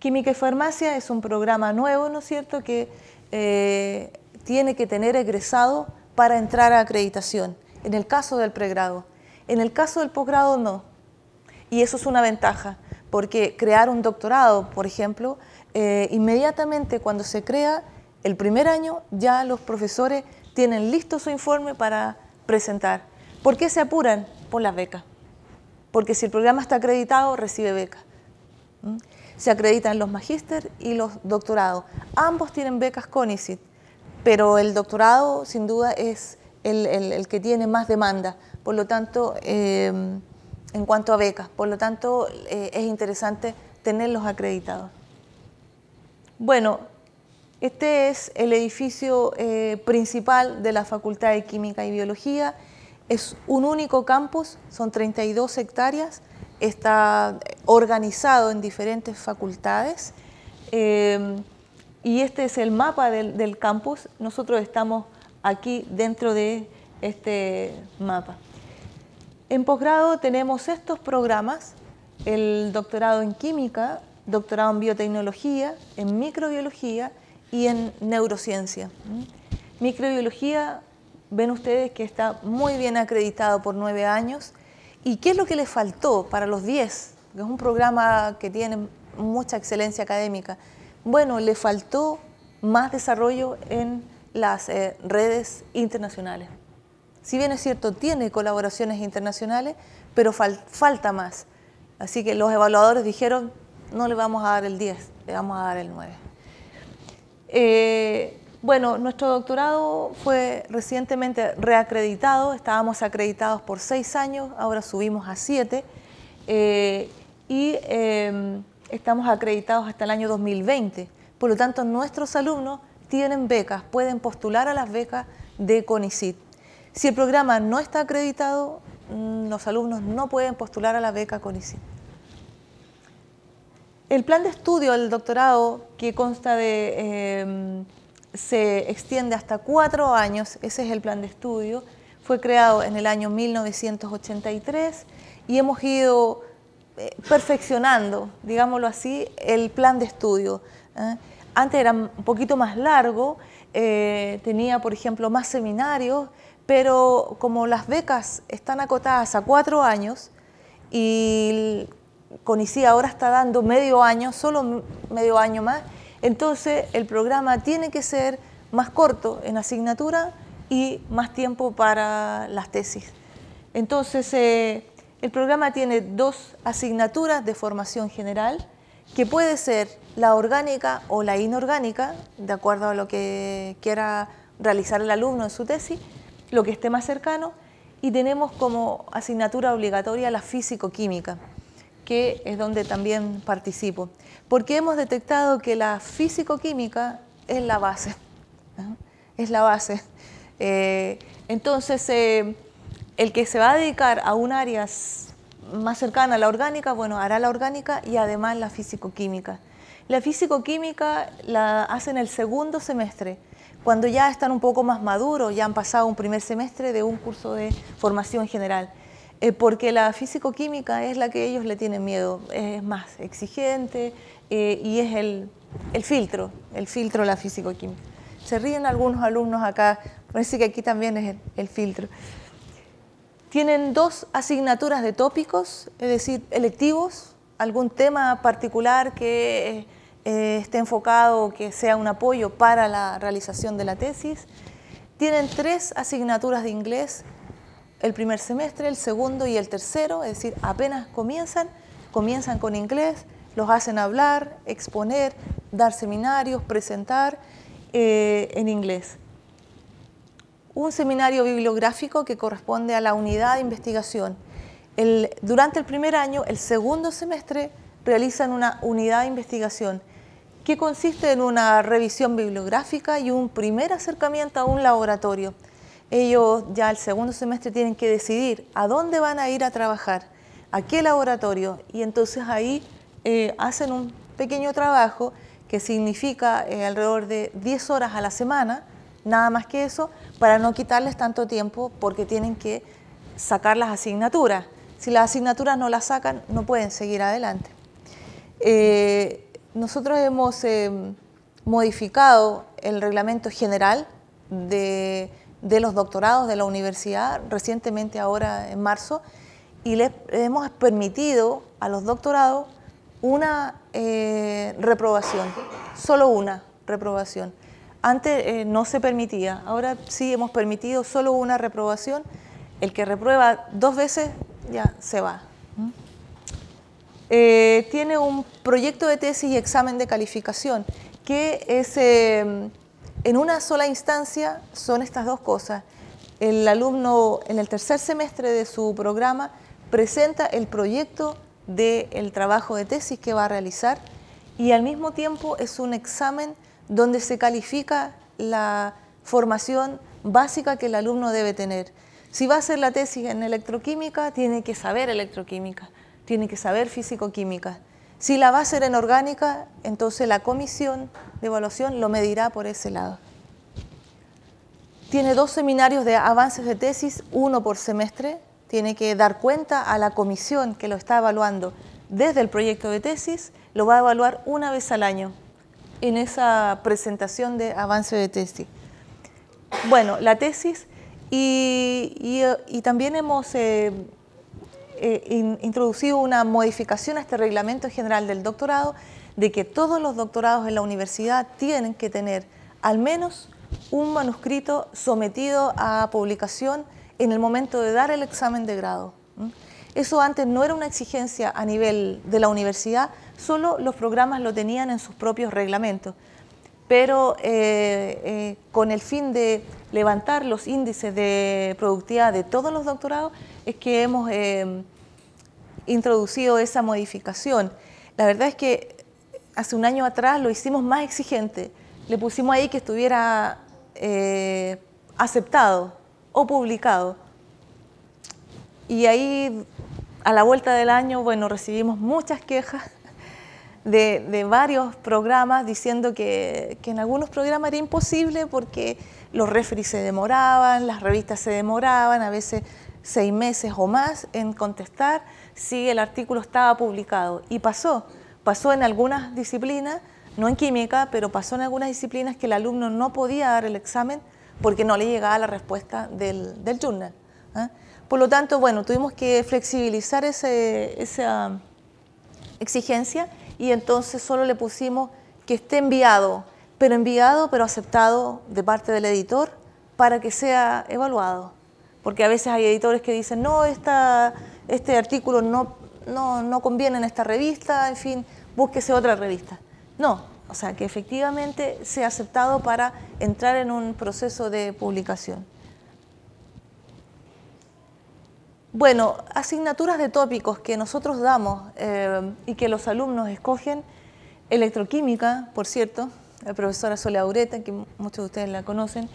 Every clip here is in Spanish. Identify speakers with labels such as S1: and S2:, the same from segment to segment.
S1: Química y Farmacia es un programa nuevo, ¿no es cierto?, que eh, tiene que tener egresado para entrar a acreditación, en el caso del pregrado. En el caso del posgrado no. Y eso es una ventaja, porque crear un doctorado, por ejemplo, eh, inmediatamente cuando se crea el primer año, ya los profesores tienen listo su informe para presentar. ¿Por qué se apuran? Por las becas. Porque si el programa está acreditado, recibe beca se acreditan los magíster y los doctorados. Ambos tienen becas CONICIT, pero el doctorado sin duda es el, que tiene más demanda, por lo tanto, eh, en cuanto a becas, por lo tanto eh, es interesante tenerlos acreditados. Bueno, este es el edificio eh, principal de la Facultad de Química y Biología, es un único campus, son 32 hectáreas, está organizado en diferentes facultades eh, y este es el mapa del, campus. Nosotros estamos aquí dentro de este mapa. En posgrado tenemos estos programas, el doctorado en química, doctorado en biotecnología, en microbiología y en neurociencia. Microbiología, ven ustedes que está muy bien acreditado por nueve años ¿Y qué es lo que le faltó para los 10? es un programa que tiene mucha excelencia académica. Bueno, le faltó más desarrollo en las eh, redes internacionales. Si bien es cierto, tiene colaboraciones internacionales, pero falta más. Así que los evaluadores dijeron, no le vamos a dar el 10, le vamos a dar el 9. Bueno, nuestro doctorado fue recientemente reacreditado, estábamos acreditados por seis años, ahora subimos a siete eh, y em, estamos acreditados hasta el año 2020. Por lo tanto, nuestros alumnos tienen becas, pueden postular a las becas de CONICIT. Si el programa no está acreditado, mm, los alumnos no pueden postular a la beca CONICIT. El plan de estudio del doctorado, que consta de em, se extiende hasta cuatro años, ese es el plan de estudio, fue creado en el año 1983 y hemos ido eh, perfeccionando, digámoslo así, el plan de estudio. ¿eh? Antes era un poquito más largo, eh, tenía, por ejemplo, más seminarios, pero como las becas están acotadas a cuatro años y CONICI ahora está dando medio año, solo medio año más, entonces el programa tiene que ser más corto en asignatura y más tiempo para las tesis. Entonces eh, el programa tiene dos asignaturas de formación general, que puede ser la orgánica o la inorgánica, de acuerdo a lo que quiera realizar el alumno en su tesis, lo que esté más cercano, y tenemos como asignatura obligatoria la físico-química que es donde también participo, porque hemos detectado que la físico-química es la base, es la base. Eh, entonces, eh, el que se va a dedicar a un área más cercana a la orgánica, bueno, hará la orgánica y además la físico-química. La físico-química la hacen el segundo semestre, cuando ya están un poco más maduros, ya han pasado un primer semestre de un curso de formación general. Eh, porque la físico-química es la que ellos le tienen miedo, es más exigente eh, y es el, filtro, el filtro la físico-química. Se ríen algunos alumnos acá, parece que aquí también es el, filtro. Tienen dos asignaturas de tópicos, es decir, electivos, algún tema particular que eh, esté enfocado que sea un apoyo para la realización de la tesis. Tienen tres asignaturas de inglés el primer semestre, el segundo y el tercero, es decir, apenas comienzan, comienzan con inglés, los hacen hablar, exponer, dar seminarios, presentar eh, en inglés. Un seminario bibliográfico que corresponde a la unidad de investigación. durante el primer año, el segundo semestre, realizan una unidad de investigación que consiste en una revisión bibliográfica y un primer acercamiento a un laboratorio ellos ya el segundo semestre tienen que decidir a dónde van a ir a trabajar, a qué laboratorio, y entonces ahí eh, hacen un pequeño trabajo que significa eh, alrededor de 10 horas a la semana, nada más que eso, para no quitarles tanto tiempo porque tienen que sacar las asignaturas. Si las asignaturas no las sacan, no pueden seguir adelante. Eh, nosotros hemos eh, modificado el reglamento general de, los doctorados de la universidad recientemente ahora en marzo y les hemos permitido a los doctorados una eh, reprobación, solo una reprobación. Antes eh, no se permitía, ahora sí hemos permitido solo una reprobación. El que reprueba dos veces ya se va. Eh, tiene un proyecto de tesis y examen de calificación que es em, en una sola instancia son estas dos cosas. El alumno en el tercer semestre de su programa presenta el proyecto del trabajo de tesis que va a realizar y al mismo tiempo es un examen donde se califica la formación básica que el alumno debe tener. Si va a hacer la tesis en electroquímica, tiene que saber electroquímica, tiene que saber físico-química. Si la va a hacer en orgánica, entonces la comisión de evaluación lo medirá por ese lado. Tiene dos seminarios de avances de tesis, uno por semestre. Tiene que dar cuenta a la comisión que lo está evaluando desde el proyecto de tesis, lo va a evaluar una vez al año en esa presentación de avance de tesis. Bueno, la tesis y, también hemos eh, eh, introducido una modificación a este reglamento general del doctorado de que todos los doctorados en la universidad tienen que tener al menos un manuscrito sometido a publicación en el momento de dar el examen de grado. Eso antes no era una exigencia a nivel de la universidad, solo los programas lo tenían en sus propios reglamentos. Pero eh, eh, con el fin de levantar los índices de productividad de todos los doctorados, es que hemos eh, introducido esa modificación. La verdad es que hace un año atrás lo hicimos más exigente. Le pusimos ahí que estuviera aceptado o publicado. Y ahí, a la vuelta del año, bueno, recibimos muchas quejas de, varios programas diciendo que, en algunos programas era imposible porque los referees se demoraban, las revistas se demoraban, a veces seis meses o más en contestar si el artículo estaba publicado. Y pasó, pasó en algunas disciplinas, no en química, pero pasó en algunas disciplinas que el alumno no podía dar el examen porque no le llegaba la respuesta del, del journal. ¿ah? Por lo tanto, bueno, tuvimos que flexibilizar esa exigencia y entonces solo le pusimos que esté enviado, pero enviado, pero aceptado de parte del editor para que sea evaluado. Porque a veces hay editores que dicen, no, esta, este artículo no, no, no conviene en esta revista, en fin, búsquese otra revista. No, o sea, que efectivamente sea aceptado para entrar en un proceso de publicación. Bueno, asignaturas de tópicos que nosotros damos eh, y que los alumnos escogen, electroquímica, por cierto, la profesora Soledad Ureta, que muchos de ustedes la conocen,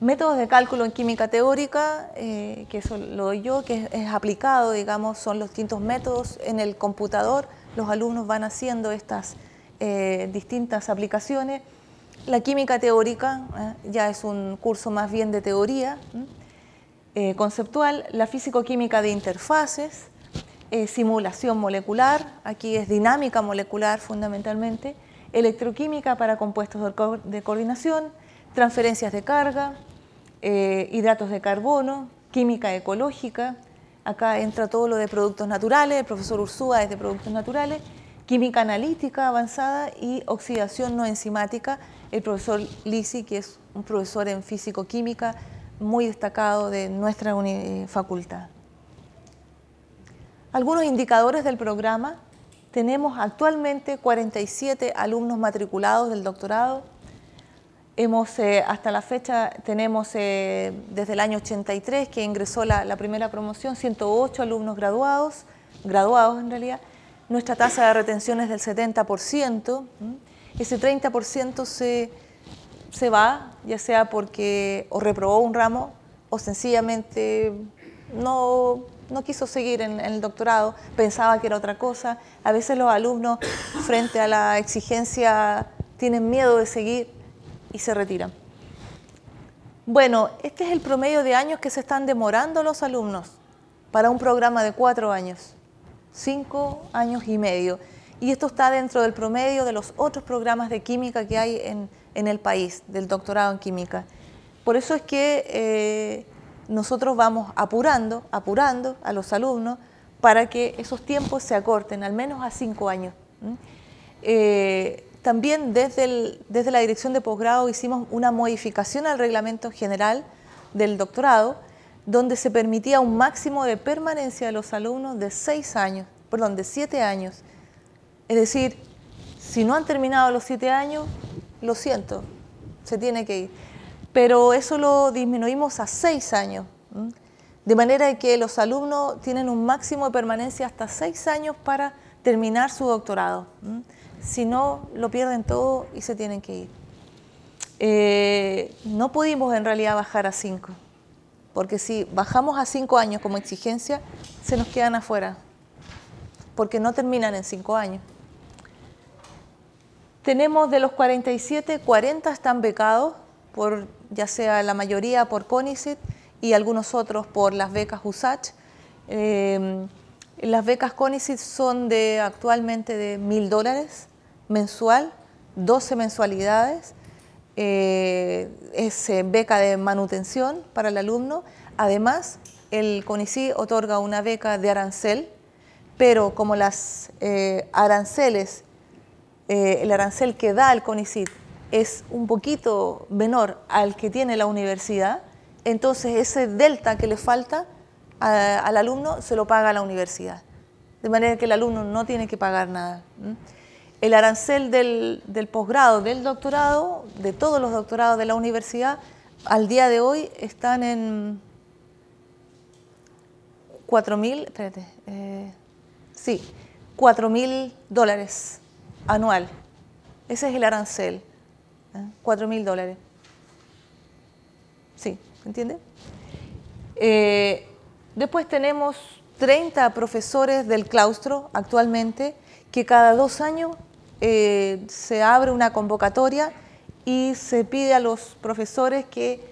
S1: métodos de cálculo en química teórica, eh, que eso lo doy yo, que es, aplicado, digamos, son los distintos métodos en el computador, los alumnos van haciendo estas eh, distintas aplicaciones. La química teórica ya es un curso más bien de teoría, eh, conceptual, la físico-química de interfaces, eh, simulación molecular, aquí es dinámica molecular fundamentalmente, electroquímica para compuestos de, coordinación, transferencias de carga, eh, hidratos de carbono, química ecológica, acá entra todo lo de productos naturales, el profesor Ursúa es de productos naturales, química analítica avanzada y oxidación no enzimática, el profesor Lisi, que es un profesor en físico-química, muy destacado de nuestra facultad. Algunos indicadores del programa. Tenemos actualmente 47 alumnos matriculados del doctorado. Hemos, eh, hasta la fecha tenemos eh, desde el año 83 que ingresó la, primera promoción, 108 alumnos graduados, graduados en realidad. Nuestra tasa de retención es del 70%. Ese 30% se se va, ya sea porque o reprobó un ramo o sencillamente no, quiso seguir en, el doctorado, pensaba que era otra cosa. A veces los alumnos frente a la exigencia tienen miedo de seguir y se retiran. Bueno, este es el promedio de años que se están demorando los alumnos para un programa de cuatro años, cinco años y medio. Y esto está dentro del promedio de los otros programas de química que hay en, el país, del doctorado en química. Por eso es que eh, nosotros vamos apurando, apurando a los alumnos para que esos tiempos se acorten, al menos a cinco años. Eh, también desde, desde la dirección de posgrado hicimos una modificación al reglamento general del doctorado, donde se permitía un máximo de permanencia de los alumnos de seis años, perdón, de siete años. Es decir, si no han terminado los siete años, lo siento, se tiene que ir. Pero eso lo disminuimos a seis años. De manera que los alumnos tienen un máximo de permanencia hasta seis años para terminar su doctorado. Si no, lo pierden todo y se tienen que ir. Eh, no pudimos en realidad bajar a cinco, porque si bajamos a cinco años como exigencia, se nos quedan afuera, porque no terminan en cinco años. Tenemos de los 47, 40 están becados, por, ya sea la mayoría por CONICET, y algunos otros por las becas USACH. Em, las becas CONICET son de actualmente de mil dólares mensual, 12 mensualidades. Eh, es eh, beca de manutención para el alumno. Además, el CONICET otorga una beca de arancel, pero como las eh, aranceles, el arancel que da el CONICET es un poquito menor al que tiene la universidad, entonces ese delta que le falta al alumno se lo paga la universidad. De manera que el alumno no tiene que pagar nada. El arancel del, posgrado, del doctorado, de todos los doctorados de la universidad, al día de hoy están en 4 mil, espérate, eh, sí, 4 mil dólares anual. Ese es el arancel, ¿eh? 4 mil dólares. Sí. ¿entiende? Eh, después tenemos 30 profesores del claustro actualmente que cada dos años eh, se abre una convocatoria y se pide a los profesores que,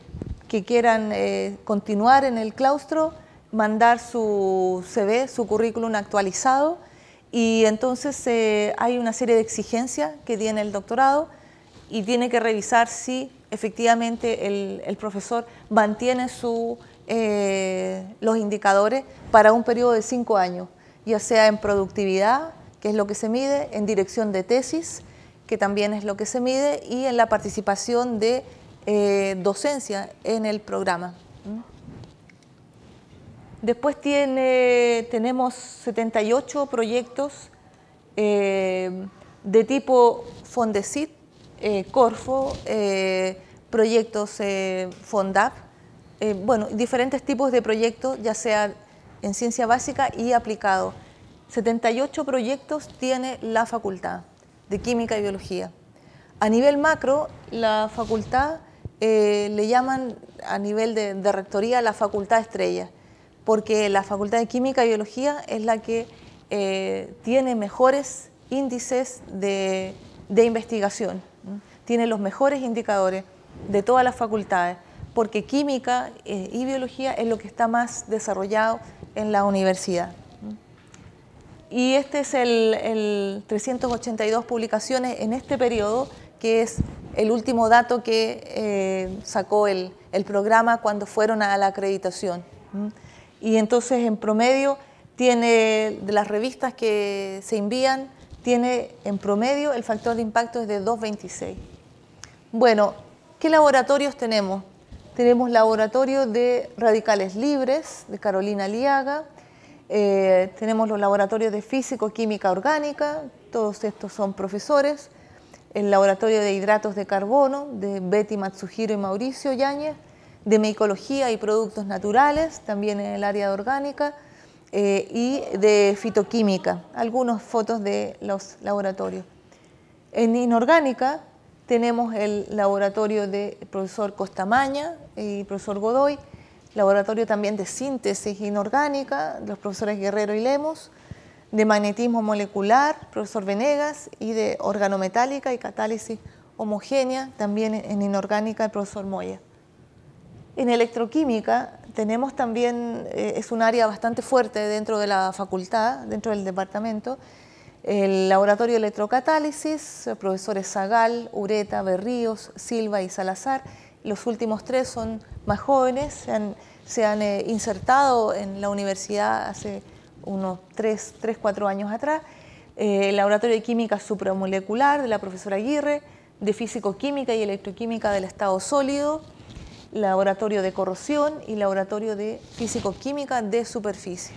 S1: quieran eh, continuar en el claustro, mandar su CV, su currículum actualizado y entonces hay una serie de exigencias que tiene el doctorado y tiene que revisar si efectivamente el, profesor mantiene eh, los indicadores para un periodo de cinco años, ya sea en productividad, que es lo que se mide, en dirección de tesis, que también es lo que se mide, y en la participación de eh, docencia en el programa. Después tiene, tenemos 78 proyectos eh, de tipo Fondesit, eh, Corfo, eh, proyectos FONDAP, bueno, diferentes tipos de proyectos, ya sea en ciencia básica y aplicado. 78 proyectos tiene la facultad de Química y Biología. A nivel macro, la facultad le llaman a nivel de, rectoría la facultad estrella, porque la facultad de Química y Biología es la que tiene mejores índices de investigación tiene los mejores indicadores de todas las facultades, porque química eh, y biología es lo que está más desarrollado en la universidad. Y este es el, 382 publicaciones en este periodo, que es el último dato que eh, sacó el, programa cuando fueron a la acreditación. Y entonces en promedio tiene de las revistas que se envían, tiene en promedio el factor de impacto es de 226. Bueno, ¿qué laboratorios tenemos? Tenemos laboratorio de radicales libres de Carolina Liaga, eh, tenemos los laboratorios de físico-química orgánica, todos estos son profesores, el laboratorio de hidratos de carbono de Betty Matsuhiro y Mauricio Yáñez, de micología y productos naturales, también en el área de orgánica, eh, y de fitoquímica, algunas fotos de los laboratorios. En inorgánica tenemos el laboratorio del profesor Costamaña y profesor Godoy, laboratorio también de síntesis inorgánica, los profesores Guerrero y Lemos, de magnetismo molecular, profesor Venegas, y de organometálica y catálisis homogénea, también en inorgánica, el profesor Moya. En electroquímica tenemos también, eh, es un área bastante fuerte dentro de la facultad, dentro del departamento, el laboratorio de electrocatálisis, profesores Zagal, Ureta, Berríos, Silva y Salazar. Los últimos tres son más jóvenes, se han, se han eh, insertado en la universidad hace unos 3, 3 4 años atrás. Eh, el laboratorio de química supramolecular de la profesora Aguirre, de físico-química y electroquímica del estado sólido, laboratorio de corrosión y laboratorio de físico-química de superficie.